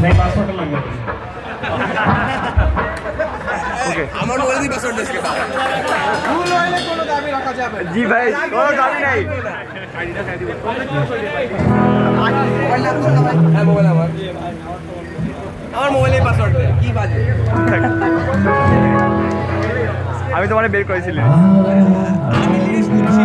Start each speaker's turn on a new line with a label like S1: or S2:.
S1: ভাই পাসওয়ার্ডটা লাগবে
S2: আমার মোবাইল দিয়ে পাসওয়ার্ড দিয়েছে
S3: জি ভাই কোনো দাবি নাই।
S2: হ্যাঁ মোবাইল আমার আমার মোবাইলে পাসওয়ার্ড কি বাজে?
S3: আমি তোমার বের করেছিলাম।
S2: আমি লিস্ট করছি